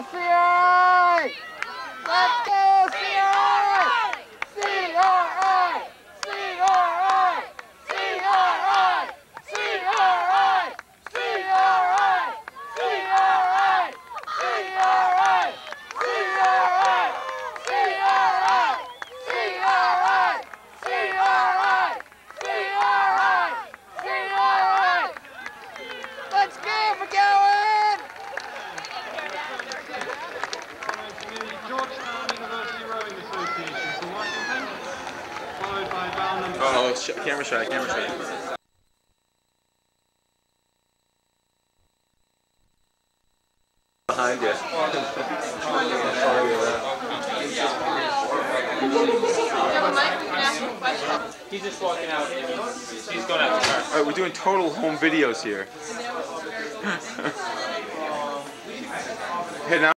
Gracias. Oh, sh- camera shy, camera shy. Behind you. He's just walking out. He's going out the car. All right, we're doing total home videos here. hey, now.